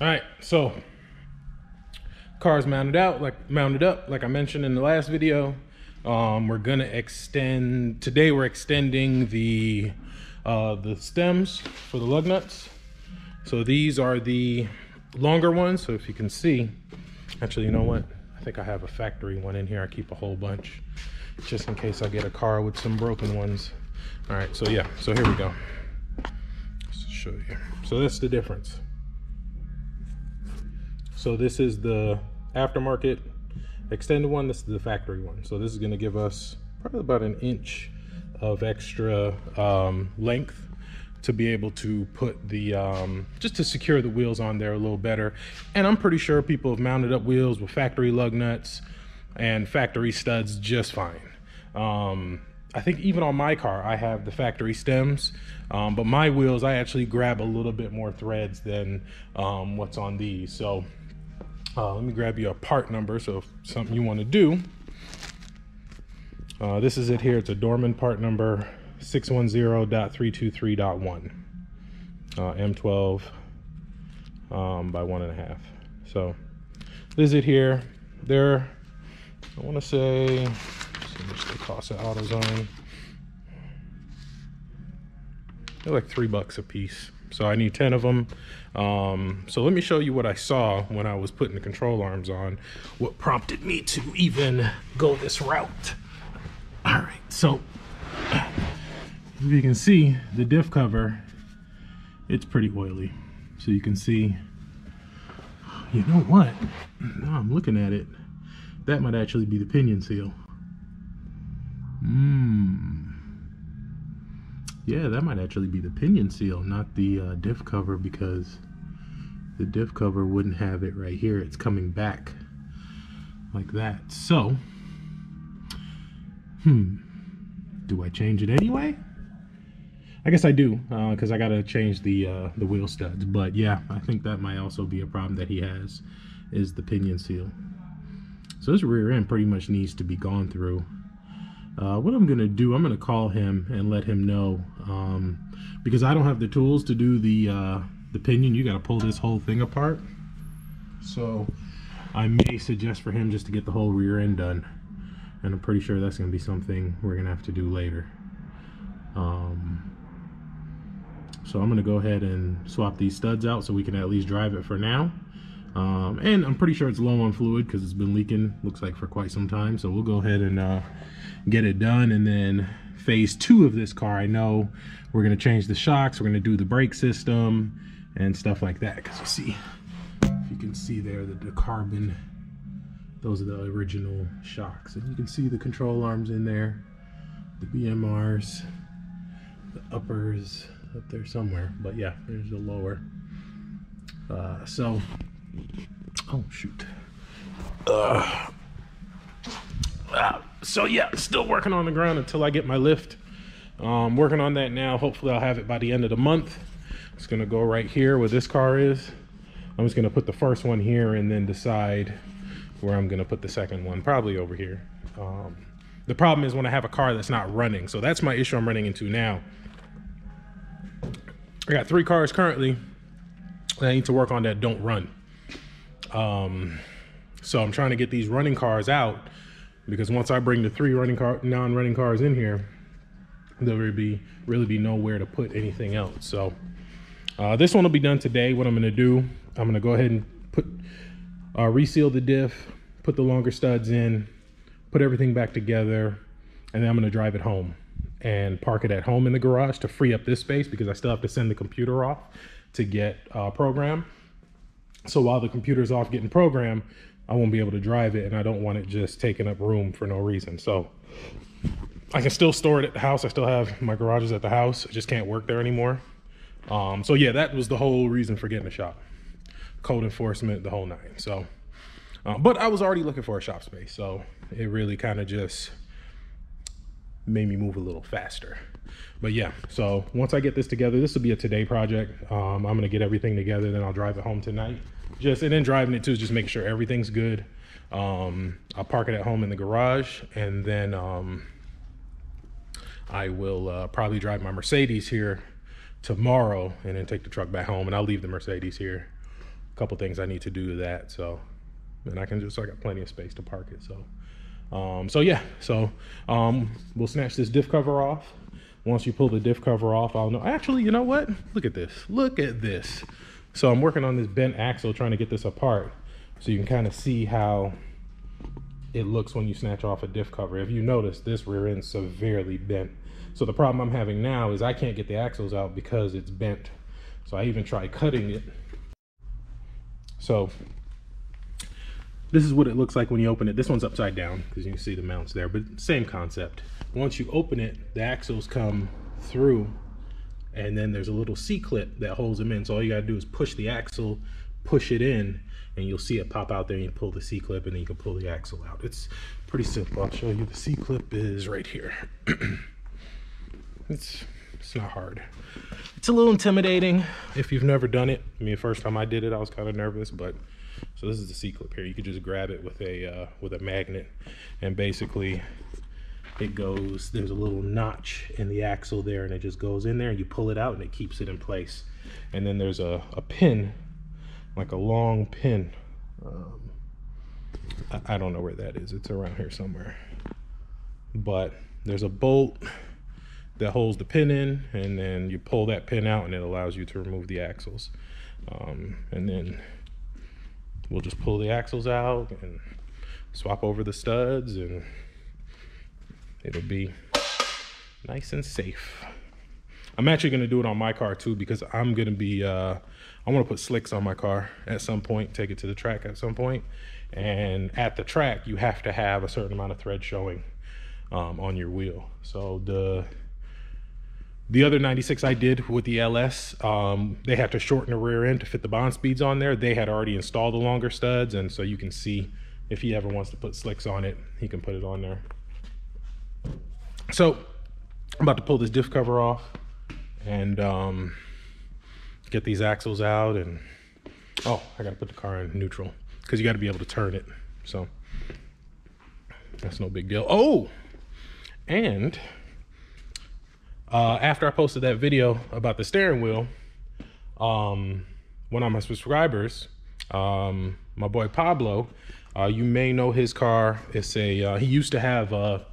All right, so car's mounted out, like mounted up, like I mentioned in the last video. Um, we're gonna extend, today we're extending the, uh, the stems for the lug nuts. So these are the longer ones. So if you can see, actually, you know what? I think I have a factory one in here. I keep a whole bunch just in case I get a car with some broken ones. All right, so yeah, so here we go. Let's show you. So that's the difference. So this is the aftermarket extended one. This is the factory one. So this is gonna give us probably about an inch of extra um, length to be able to put the, um, just to secure the wheels on there a little better. And I'm pretty sure people have mounted up wheels with factory lug nuts and factory studs just fine. Um, I think even on my car, I have the factory stems, um, but my wheels, I actually grab a little bit more threads than um, what's on these. So uh, let me grab you a part number. So something you want to do, uh, this is it here. It's a Dorman part number 610.323.1, uh, M12 um, by one and a half. So this is it here. There, I want to say, much they cost at AutoZone. They're like three bucks a piece. So I need 10 of them. Um, so let me show you what I saw when I was putting the control arms on, what prompted me to even go this route. All right, so if you can see the diff cover, it's pretty oily. So you can see, you know what? Now I'm looking at it. That might actually be the pinion seal. Mmm. Yeah, that might actually be the pinion seal, not the uh, diff cover because the diff cover wouldn't have it right here. It's coming back like that. So, hmm, do I change it anyway? I guess I do because uh, I gotta change the uh, the wheel studs. But yeah, I think that might also be a problem that he has is the pinion seal. So this rear end pretty much needs to be gone through. Uh, what I'm gonna do, I'm gonna call him and let him know um, because I don't have the tools to do the uh, the pinion. You gotta pull this whole thing apart. So I may suggest for him just to get the whole rear end done. And I'm pretty sure that's gonna be something we're gonna have to do later. Um, so I'm gonna go ahead and swap these studs out so we can at least drive it for now. Um, and I'm pretty sure it's low on fluid because it's been leaking, looks like for quite some time. So we'll go ahead and uh, get it done. And then phase two of this car, I know we're gonna change the shocks, we're gonna do the brake system and stuff like that. Cause you see, if you can see there that the carbon, those are the original shocks. And you can see the control arms in there, the BMRs, the uppers, up there somewhere. But yeah, there's the lower. Uh, so, oh shoot. Uh, so yeah, still working on the ground until I get my lift. Um, working on that now. Hopefully I'll have it by the end of the month. It's gonna go right here where this car is. I'm just gonna put the first one here and then decide where I'm gonna put the second one, probably over here. Um, the problem is when I have a car that's not running. So that's my issue I'm running into now. I got three cars currently that I need to work on that don't run. Um, so I'm trying to get these running cars out because once I bring the three running car non-running cars in here, there will be really be nowhere to put anything else. So uh, this one will be done today. What I'm going to do, I'm going to go ahead and put uh, reseal the diff, put the longer studs in, put everything back together, and then I'm going to drive it home and park it at home in the garage to free up this space because I still have to send the computer off to get uh, program. So while the computer's off getting program, I won't be able to drive it and I don't want it just taking up room for no reason. So I can still store it at the house. I still have my garages at the house. I just can't work there anymore. Um, so yeah, that was the whole reason for getting a shop. Code enforcement, the whole nine. So, uh, but I was already looking for a shop space. So it really kind of just made me move a little faster. But yeah, so once I get this together, this will be a today project. Um, I'm gonna get everything together, then I'll drive it home tonight. Just and then driving it too, just make sure everything's good. Um, I'll park it at home in the garage, and then um, I will uh, probably drive my Mercedes here tomorrow, and then take the truck back home, and I'll leave the Mercedes here a couple things I need to do to that. So, and I can just, so I got plenty of space to park it. So, um, so yeah, so um, we'll snatch this diff cover off. Once you pull the diff cover off, I'll know. Actually, you know what? Look at this. Look at this. So I'm working on this bent axle, trying to get this apart. So you can kind of see how it looks when you snatch off a diff cover. If you notice, this rear end severely bent. So the problem I'm having now is I can't get the axles out because it's bent. So I even tried cutting it. So this is what it looks like when you open it. This one's upside down because you can see the mounts there, but same concept. Once you open it, the axles come through and then there's a little C-clip that holds them in. So all you gotta do is push the axle, push it in, and you'll see it pop out there and you pull the C-clip and then you can pull the axle out. It's pretty simple. I'll show you the C-clip is right here. it's, it's not hard. It's a little intimidating if you've never done it. I mean, the first time I did it, I was kind of nervous, but so this is the C-clip here. You could just grab it with a uh, with a magnet and basically it goes, there's a little notch in the axle there and it just goes in there and you pull it out and it keeps it in place. And then there's a, a pin, like a long pin. Um, I, I don't know where that is. It's around here somewhere. But there's a bolt that holds the pin in and then you pull that pin out and it allows you to remove the axles. Um, and then we'll just pull the axles out and swap over the studs and it'll be nice and safe. I'm actually gonna do it on my car too because I'm gonna be, uh, I wanna put slicks on my car at some point, take it to the track at some point. And at the track, you have to have a certain amount of thread showing um, on your wheel. So the the other 96 I did with the LS, um, they had to shorten the rear end to fit the bond speeds on there. They had already installed the longer studs, and so you can see if he ever wants to put slicks on it, he can put it on there. So I'm about to pull this diff cover off and um, get these axles out and oh, I gotta put the car in neutral because you gotta be able to turn it. So that's no big deal. Oh, and uh, after I posted that video about the steering wheel, um, one of my subscribers, um, my boy Pablo, uh, you may know his car. It's a, uh, he used to have a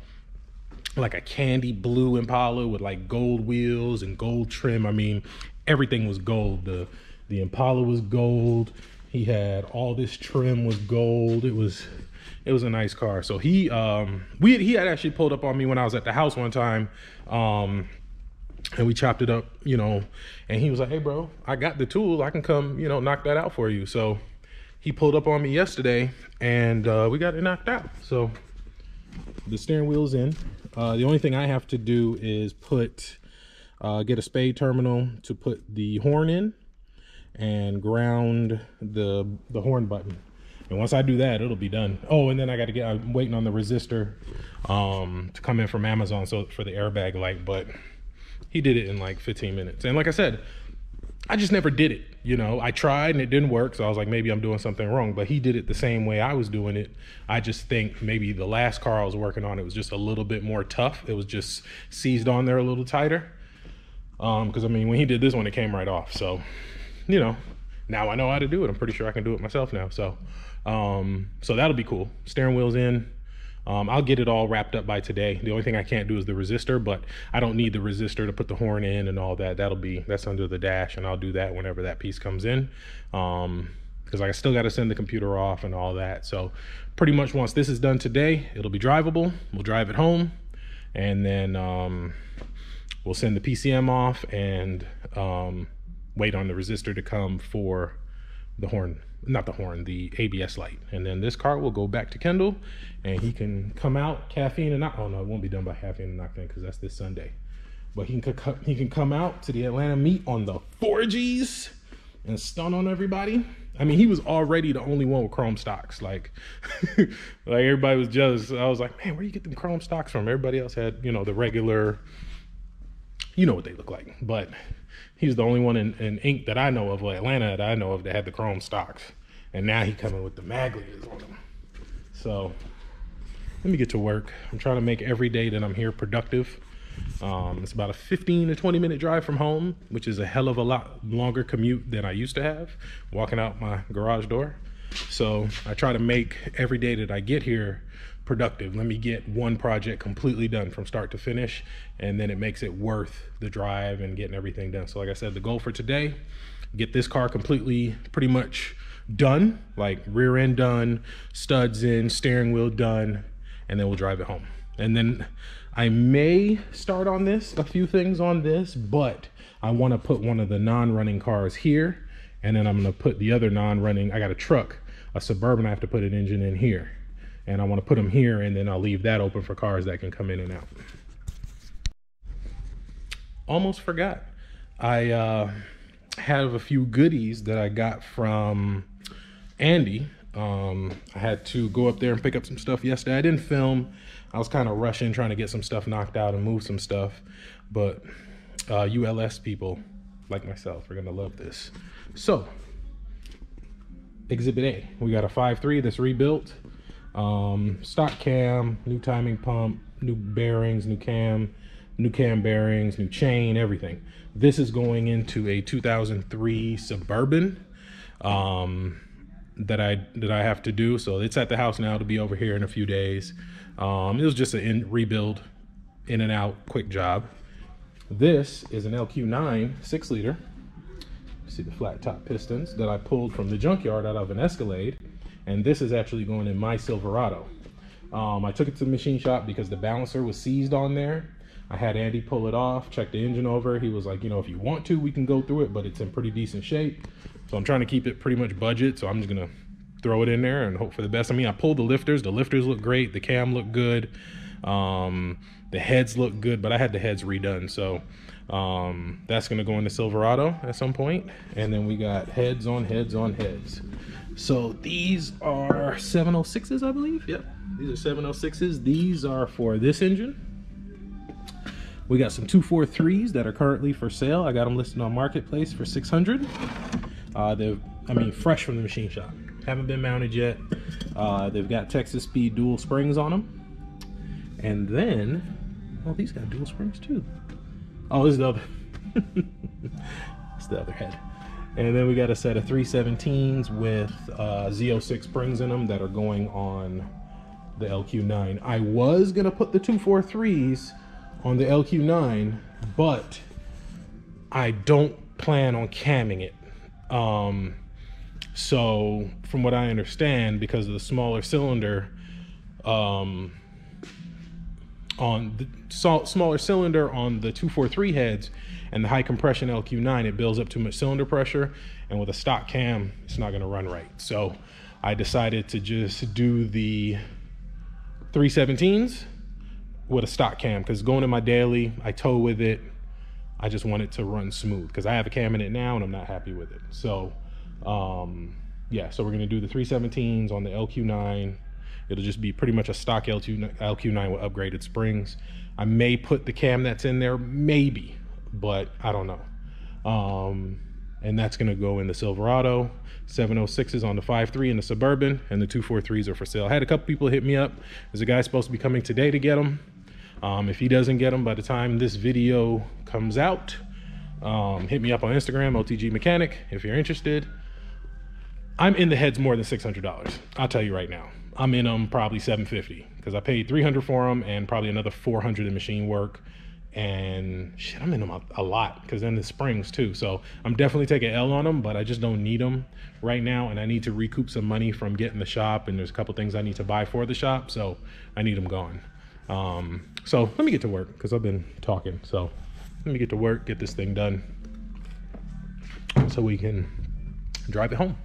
like a candy blue Impala with like gold wheels and gold trim. I mean, everything was gold. The the Impala was gold. He had all this trim was gold. It was it was a nice car. So he um we he had actually pulled up on me when I was at the house one time. Um and we chopped it up, you know, and he was like, "Hey, bro, I got the tool. I can come, you know, knock that out for you." So he pulled up on me yesterday, and uh, we got it knocked out. So the steering wheel's in. Uh, the only thing I have to do is put, uh, get a spade terminal to put the horn in and ground the, the horn button. And once I do that, it'll be done. Oh, and then I got to get, I'm waiting on the resistor um, to come in from Amazon so for the airbag light, but he did it in like 15 minutes. And like I said, I just never did it. You know, I tried and it didn't work. So I was like, maybe I'm doing something wrong. But he did it the same way I was doing it. I just think maybe the last car I was working on, it was just a little bit more tough. It was just seized on there a little tighter. Um, because I mean, when he did this one, it came right off. So, you know, now I know how to do it. I'm pretty sure I can do it myself now. So, um, so that'll be cool. Steering wheel's in. Um, I'll get it all wrapped up by today. The only thing I can't do is the resistor, but I don't need the resistor to put the horn in and all that. That'll be, that's under the dash and I'll do that whenever that piece comes in. Um, because I still got to send the computer off and all that. So pretty much once this is done today, it'll be drivable. We'll drive it home and then um, we'll send the PCM off and um, wait on the resistor to come for the horn not the horn, the ABS light. And then this car will go back to Kendall and he can come out caffeine and not, oh no, it won't be done by Caffeine and Octane because that's this Sunday. But he can, he can come out to the Atlanta meet on the 4Gs and stun on everybody. I mean, he was already the only one with chrome stocks. Like, like everybody was jealous. I was like, man, where you get them chrome stocks from? Everybody else had, you know, the regular, you know what they look like. But he's the only one in, in ink that I know of, or Atlanta that I know of, that had the chrome stocks. And now he coming with the maglias on them. So let me get to work. I'm trying to make every day that I'm here productive. Um, it's about a 15 to 20 minute drive from home, which is a hell of a lot longer commute than I used to have walking out my garage door. So I try to make every day that I get here productive. Let me get one project completely done from start to finish, and then it makes it worth the drive and getting everything done. So, like I said, the goal for today get this car completely pretty much done, like rear end done, studs in, steering wheel done, and then we'll drive it home. And then I may start on this, a few things on this, but I want to put one of the non-running cars here, and then I'm going to put the other non-running, I got a truck, a Suburban, I have to put an engine in here. And I want to put them here, and then I'll leave that open for cars that can come in and out. Almost forgot. I uh, have a few goodies that I got from Andy. Um, I had to go up there and pick up some stuff yesterday. I didn't film. I was kind of rushing, trying to get some stuff knocked out and move some stuff. But uh, ULS people like myself are gonna love this. So, Exhibit A, we got a 5.3 that's rebuilt. Um, stock cam, new timing pump, new bearings, new cam, new cam bearings, new chain, everything. This is going into a 2003 Suburban um, that I that I have to do. So it's at the house now to be over here in a few days. Um, it was just a in, rebuild, in and out, quick job. This is an LQ9 six liter. See the flat top pistons that I pulled from the junkyard out of an Escalade. And this is actually going in my Silverado. Um, I took it to the machine shop because the balancer was seized on there I had Andy pull it off, check the engine over. He was like, you know, if you want to, we can go through it, but it's in pretty decent shape. So I'm trying to keep it pretty much budget. So I'm just gonna throw it in there and hope for the best. I mean, I pulled the lifters. The lifters look great. The cam looked good. Um, the heads look good, but I had the heads redone. So um, that's gonna go into Silverado at some point. And then we got heads on heads on heads. So these are 706s, I believe. Yep, these are 706s. These are for this engine. We got some 243s that are currently for sale. I got them listed on Marketplace for 600. Uh, they're, I mean, fresh from the machine shop. Haven't been mounted yet. Uh, they've got Texas Speed dual springs on them. And then, oh, these got dual springs too. Oh, this is the other. it's the other head. And then we got a set of 317s with uh, Z06 springs in them that are going on the LQ9. I was gonna put the 243s on the LQ9, but I don't plan on camming it. Um, so from what I understand, because of the smaller cylinder, um, on the smaller cylinder on the 243 heads and the high compression LQ9, it builds up too much cylinder pressure. And with a stock cam, it's not gonna run right. So I decided to just do the 317s with a stock cam because going in my daily, I tow with it. I just want it to run smooth because I have a cam in it now and I'm not happy with it. So, um, yeah, so we're gonna do the 317s on the LQ9. It'll just be pretty much a stock LQ, LQ9 with upgraded springs. I may put the cam that's in there, maybe, but I don't know. Um, and that's gonna go in the Silverado. 706s on the 5.3 and the Suburban, and the 243s are for sale. I had a couple people hit me up. There's a guy supposed to be coming today to get them. Um, if he doesn't get them by the time this video comes out, um, hit me up on Instagram, OTG Mechanic, if you're interested. I'm in the heads more than $600. I'll tell you right now. I'm in them probably 750 because I paid 300 for them and probably another 400 in machine work. And shit, I'm in them a, a lot because then the springs too. So I'm definitely taking L on them, but I just don't need them right now. And I need to recoup some money from getting the shop. And there's a couple things I need to buy for the shop. So I need them gone. Um, so let me get to work because I've been talking. So let me get to work, get this thing done so we can drive it home.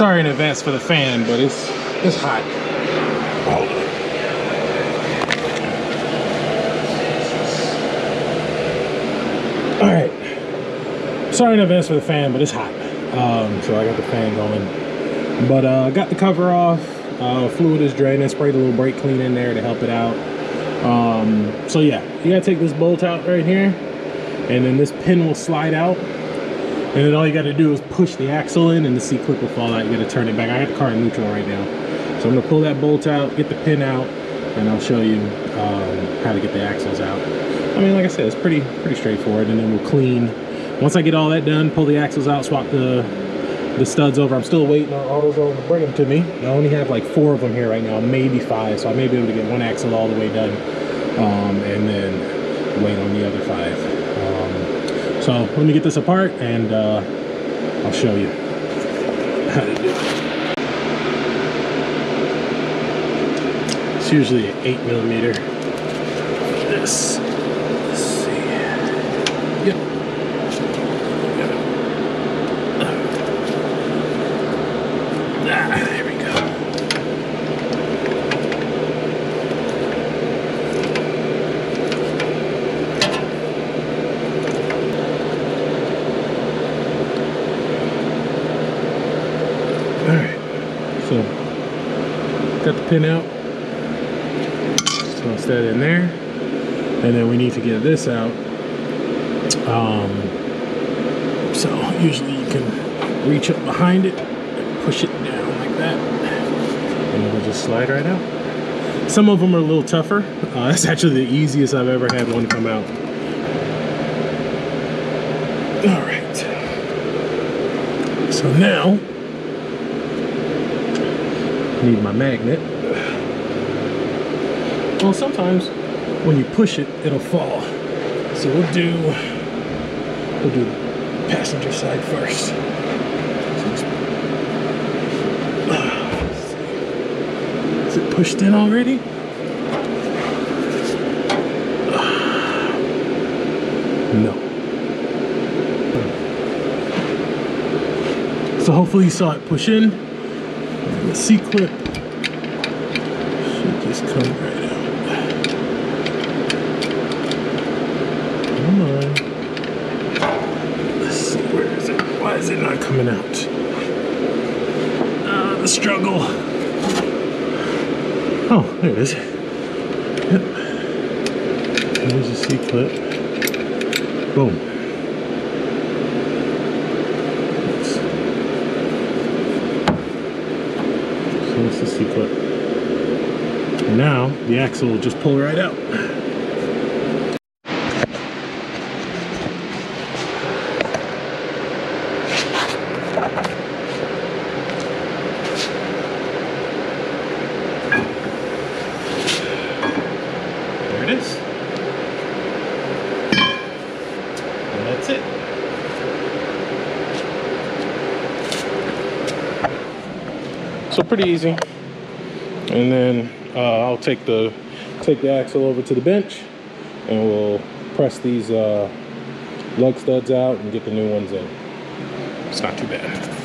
Sorry in advance for the fan, but it's it's hot. All right. Sorry in advance for the fan, but it's hot. Um, so I got the fan going. But uh, got the cover off. Uh, fluid is draining. Sprayed a little brake clean in there to help it out. Um, so yeah, you gotta take this bolt out right here, and then this pin will slide out. And then all you gotta do is push the axle in, and the C-clip will fall out. You gotta turn it back. I got the car in neutral right now, so I'm gonna pull that bolt out, get the pin out, and I'll show you um, how to get the axles out. I mean, like I said, it's pretty pretty straightforward, and then we'll clean. Once I get all that done, pull the axles out, swap the the studs over. I'm still waiting on AutoZone to bring them to me. I only have like four of them here right now, maybe five, so I may be able to get one axle all the way done, um, and then wait on the other five. So let me get this apart, and uh, I'll show you. It's usually an eight millimeter. This. Let's see. Yep. Ah, there we go. All right. So, got the pin out. Toss that in there. And then we need to get this out. Um, so usually you can reach up behind it and push it down like that. And it'll just slide right out. Some of them are a little tougher. Uh, that's actually the easiest I've ever had one come out. All right. So now, need my magnet. Well, sometimes when you push it, it'll fall. So we'll do we'll do passenger side first. Is it pushed in already? No. So hopefully you saw it push in. The C-clip should just come right out. Come on. Let's see, where is it? Why is it not coming out? Ah, the struggle. Oh, there it is. Yep. There's the C-clip. Boom. Oops. So that's the C-clip. Now, the axle will just pull right out. There it is. And that's it. So pretty easy. And then uh, I'll take the take the axle over to the bench and we'll press these uh, lug studs out and get the new ones in. It's not too bad.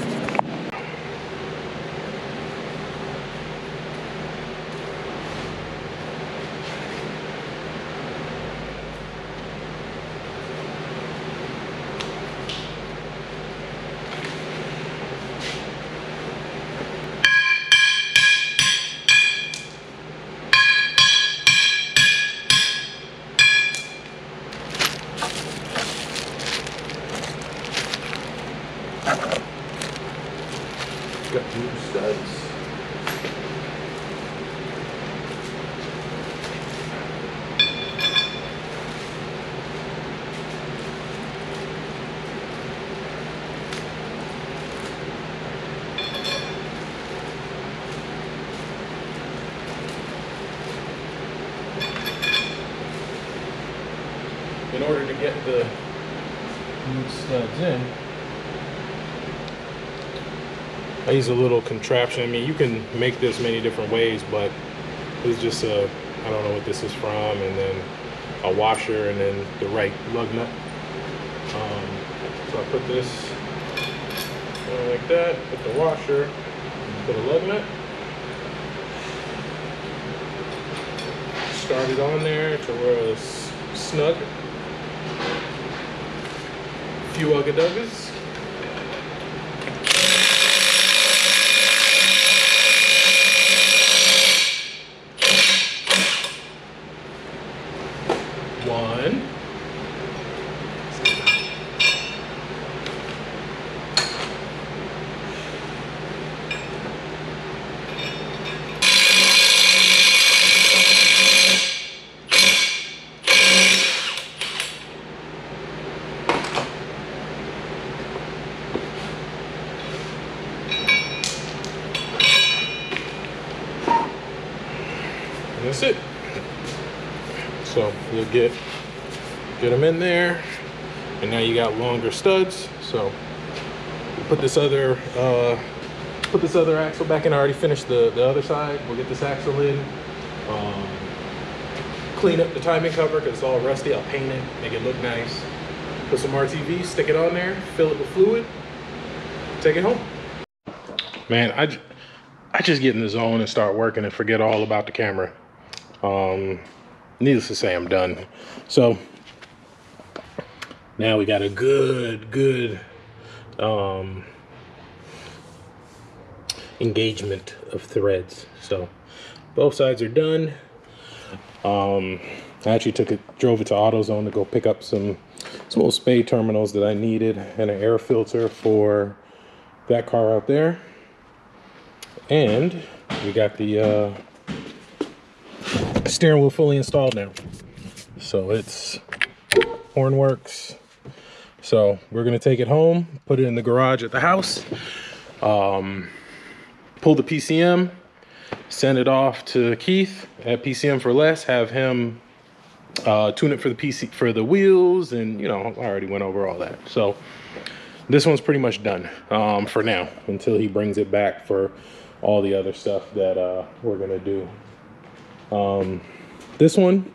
Got new studs. In order to get the new studs in, Use a little contraption. I mean, you can make this many different ways, but it's just a, I don't know what this is from, and then a washer, and then the right lug nut. Um, so I put this like that. Put the washer. Put a lug nut. Start it on there to where it's snug. A few ugga duggas. One. And that's it. So you'll get get them in there, and now you got longer studs. So put this other uh, put this other axle back in. I already finished the the other side. We'll get this axle in. Um, clean up the timing cover because it's all rusty. I'll paint it, make it look nice. Put some RTV, stick it on there, fill it with fluid, take it home. Man, I I just get in the zone and start working and forget all about the camera. Um, needless to say, I'm done. So now we got a good, good um, engagement of threads. So both sides are done. Um, I actually took it, drove it to AutoZone to go pick up some little spade terminals that I needed and an air filter for that car out there. And we got the uh, steering wheel fully installed now. So it's horn works. So we're gonna take it home, put it in the garage at the house, um, pull the PCM, send it off to Keith at PCM for less, have him uh, tune it for the PC for the wheels, and you know I already went over all that. So this one's pretty much done um, for now until he brings it back for all the other stuff that uh, we're gonna do. Um, this one,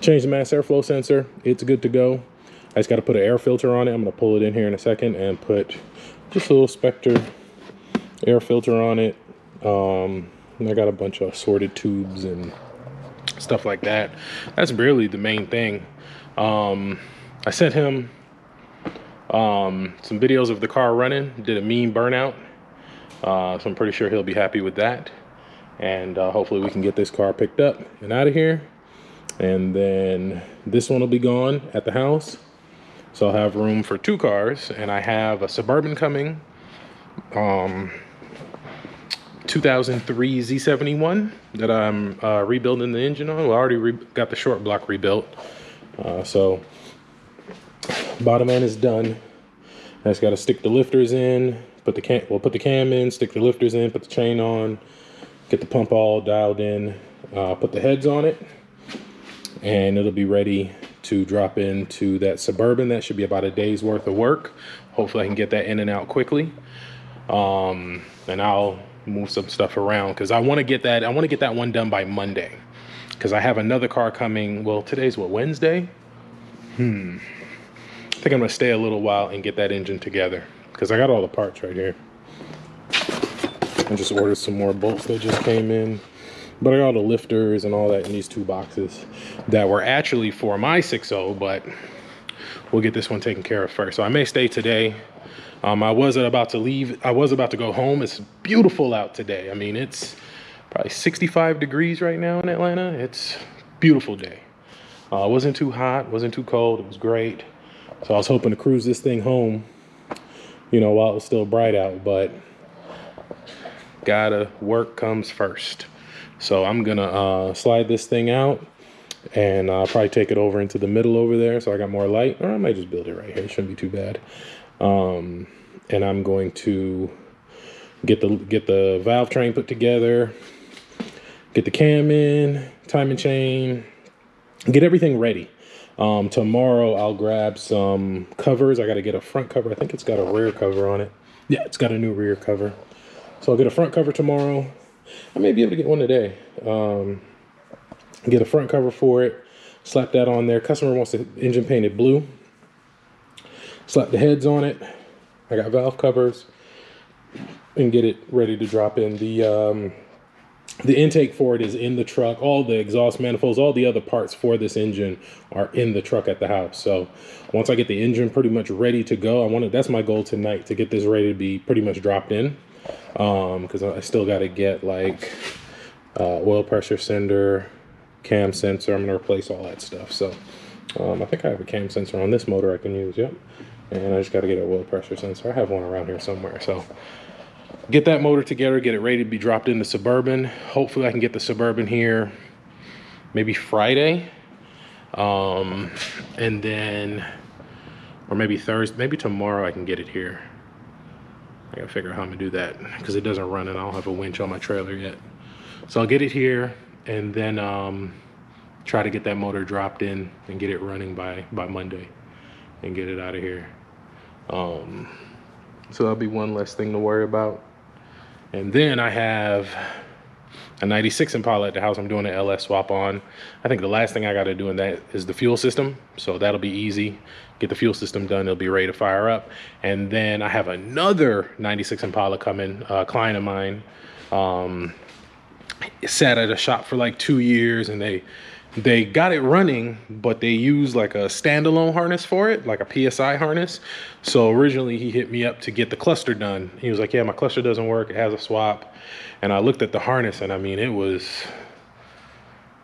change the mass airflow sensor. It's good to go. I just got to put an air filter on it. I'm gonna pull it in here in a second and put just a little Spectre air filter on it. Um, I got a bunch of assorted tubes and stuff like that. That's really the main thing. Um, I sent him um, some videos of the car running, did a mean burnout. Uh, so I'm pretty sure he'll be happy with that. And uh, hopefully we can get this car picked up and out of here. And then this one will be gone at the house. So I'll have room for two cars. And I have a Suburban coming. Um, 2003 Z71 that I'm uh, rebuilding the engine on. Well, I already re got the short block rebuilt. Uh, so bottom end is done. I just got to stick the lifters in, put the cam, well, put the cam in, stick the lifters in, put the chain on, get the pump all dialed in, uh, put the heads on it, and it'll be ready to drop into that Suburban. That should be about a day's worth of work. Hopefully I can get that in and out quickly. Um, and I'll move some stuff around because I want to get that I want to get that one done by Monday because I have another car coming. Well, today's what Wednesday. Hmm. I think I'm gonna stay a little while and get that engine together because I got all the parts right here. I just ordered some more bolts that just came in. But I got all the lifters and all that in these two boxes that were actually for my 6.0, but we'll get this one taken care of first. So I may stay today. Um, I wasn't about to leave. I was about to go home. It's beautiful out today. I mean, it's probably 65 degrees right now in Atlanta. It's beautiful day. Uh, wasn't too hot, wasn't too cold. It was great. So I was hoping to cruise this thing home, you know, while it was still bright out, but gotta work comes first. So I'm gonna uh, slide this thing out and I'll probably take it over into the middle over there so I got more light, or I might just build it right here. It shouldn't be too bad. Um, and I'm going to get the get the valve train put together, get the cam in, timing chain, get everything ready. Um, tomorrow I'll grab some covers. I got to get a front cover. I think it's got a rear cover on it. Yeah, it's got a new rear cover. So I'll get a front cover tomorrow. I may be able to get one today. Um, get a front cover for it. Slap that on there. Customer wants the engine painted blue. Slap the heads on it. I got valve covers. and get it ready to drop in. The um, the intake for it is in the truck. All the exhaust manifolds, all the other parts for this engine are in the truck at the house. So once I get the engine pretty much ready to go, I want that's my goal tonight to get this ready to be pretty much dropped in. Um, cause I still got to get like, uh, oil pressure sender, cam sensor. I'm going to replace all that stuff. So, um, I think I have a cam sensor on this motor I can use. Yep. And I just got to get an oil pressure sensor. I have one around here somewhere. So, get that motor together, get it ready to be dropped into Suburban. Hopefully I can get the Suburban here maybe Friday. Um, and then, or maybe Thursday, maybe tomorrow I can get it here. I gotta figure out how I'm gonna do that because it doesn't run and I don't have a winch on my trailer yet. So I'll get it here and then um, try to get that motor dropped in and get it running by, by Monday and get it out of here. Um, so that'll be one less thing to worry about. And then I have a 96 Impala at the house I'm doing an LS swap on. I think the last thing I got to do in that is the fuel system. So that'll be easy. Get the fuel system done. It'll be ready to fire up. And then I have another 96 Impala coming, a client of mine. Um, sat at a shop for like two years and they they got it running, but they used like a standalone harness for it, like a PSI harness. So originally he hit me up to get the cluster done. He was like, yeah, my cluster doesn't work. It has a swap. And I looked at the harness and I mean, it was,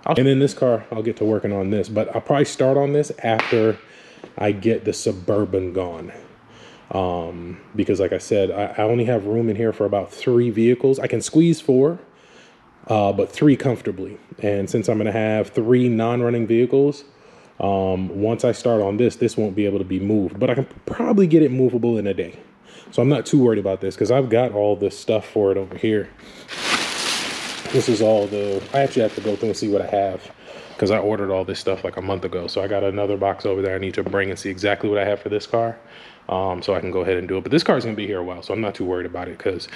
and in this car, I'll get to working on this, but I'll probably start on this after I get the Suburban gone. Um, because like I said, I, I only have room in here for about three vehicles. I can squeeze four, uh, but three comfortably. And since I'm going to have three non-running vehicles, um, once I start on this, this won't be able to be moved, but I can probably get it movable in a day. So I'm not too worried about this because I've got all the stuff for it over here. This is all the, I actually have to go through and see what I have because I ordered all this stuff like a month ago. So I got another box over there I need to bring and see exactly what I have for this car. Um, so I can go ahead and do it. But this car is going to be here a while, so I'm not too worried about it because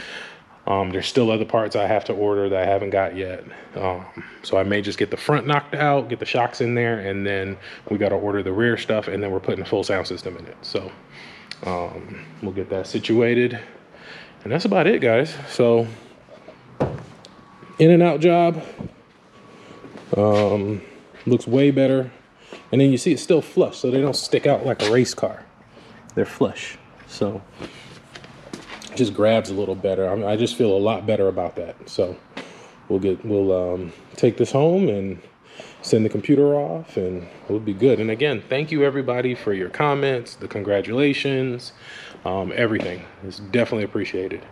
um, there's still other parts I have to order that I haven't got yet. Um, so I may just get the front knocked out, get the shocks in there, and then we got to order the rear stuff, and then we're putting a full sound system in it. So um, we'll get that situated. And that's about it, guys. So in and out job. Um, looks way better. And then you see it's still flush, so they don't stick out like a race car. They're flush. So just grabs a little better. I, mean, I just feel a lot better about that. So we'll get we'll um, take this home and send the computer off, and we'll be good. And again, thank you everybody for your comments, the congratulations, um, everything. It's definitely appreciated.